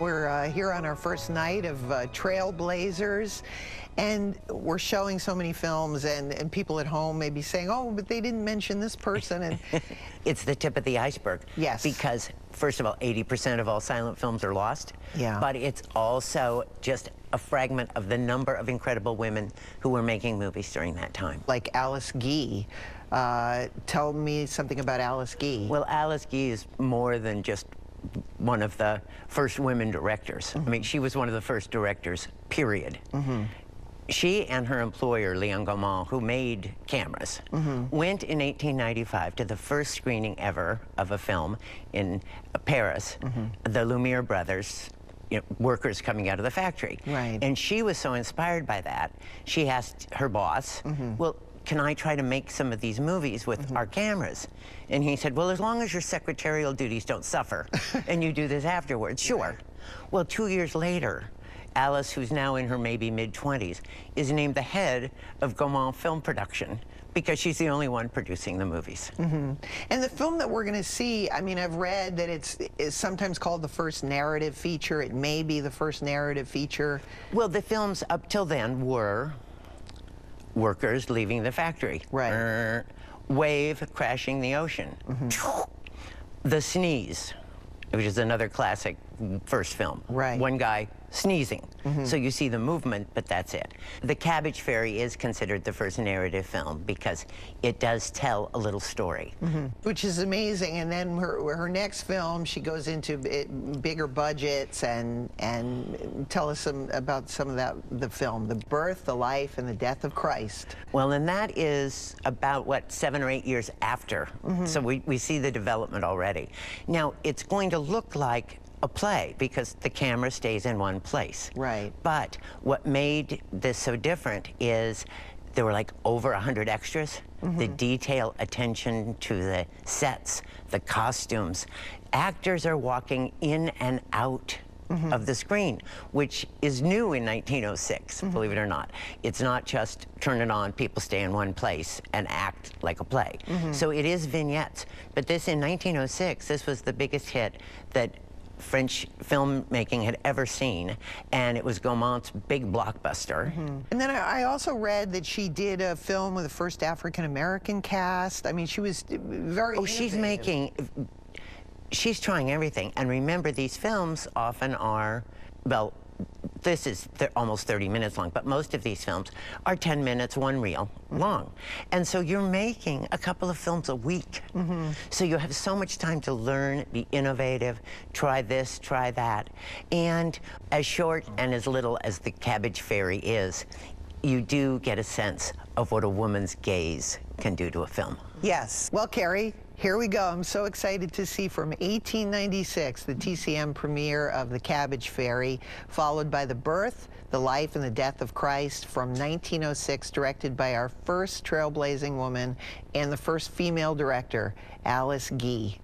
We're uh, here on our first night of uh, Trailblazers, and we're showing so many films, and, and people at home may be saying, oh, but they didn't mention this person. And it's the tip of the iceberg. Yes. Because, first of all, 80% of all silent films are lost. Yeah. But it's also just a fragment of the number of incredible women who were making movies during that time. like Alice Guy. Uh, tell me something about Alice Guy. Well, Alice Guy is more than just one of the first women directors. I mean, she was one of the first directors, period. Mm-hmm. She and her employer, Leon Gaumont, who made cameras, mm-hmm. went in 1895 to the first screening ever of a film in uh, Paris, mm-hmm. the Lumiere brothers, you know, workers coming out of the factory. Right. And she was so inspired by that, she asked her boss, well, can I try to make some of these movies with mm-hmm. our cameras? And he said, well, as long as your secretarial duties don't suffer and you do this afterwards, sure. Well, two years later, Alice, who's now in her maybe mid-20s, is named the head of Gaumont Film Production because she's the only one producing the movies. Mm-hmm. And the film that we're going to see, I mean, I've read that it's is sometimes called the first narrative feature. It may be the first narrative feature. Well, the films up till then were workers leaving the factory. Right. Er, wave crashing the ocean. The Sneeze, which is another classic first film. Right. One guy sneezing. Mm-hmm. So you see the movement, but that's it. The Cabbage Fairy is considered the first narrative film because it does tell a little story. Mm-hmm. which is amazing. And then her, her next film, she goes into bi- bigger budgets and and tell us some about some of that the film, the birth, the life, and the death of Christ. Well, and that is about, what, seven or eight years after. Mm-hmm. So we, we see the development already. Now, it's going to look like a play because the camera stays in one place. Right. But what made this so different is there were like over 100 extras. The mm-hmm. detail, attention to the sets, the costumes. Actors are walking in and out mm-hmm. of the screen, which is new in 1906, mm-hmm. believe it or not. It's not just turn it on, people stay in one place and act like a play. So it is vignettes. But this in 1906, this was the biggest hit that French filmmaking had ever seen, and it was Gaumont's big blockbuster. Mm-hmm. And then I I also read that she did a film with the first African American cast. I mean, she was uh, very. Oh, she's making, she's trying everything. And remember, these films often are, well, this is th almost 30 minutes long, but most of these films are 10 minutes, one reel long. And so you're making a couple of films a week. Mm-hmm. So you have so much time to learn, be innovative, try this, try that. And as short and as little as The Cabbage Fairy is, you do get a sense of what a woman's gaze can do to a film. Yes. Well, Cari, here we go. I'm so excited to see from 1896 the TCM premiere of The Cabbage Fairy, followed by The Birth, The Life, and the Death of Christ from 1906, directed by our first trailblazing woman and the first female director, Alice Guy.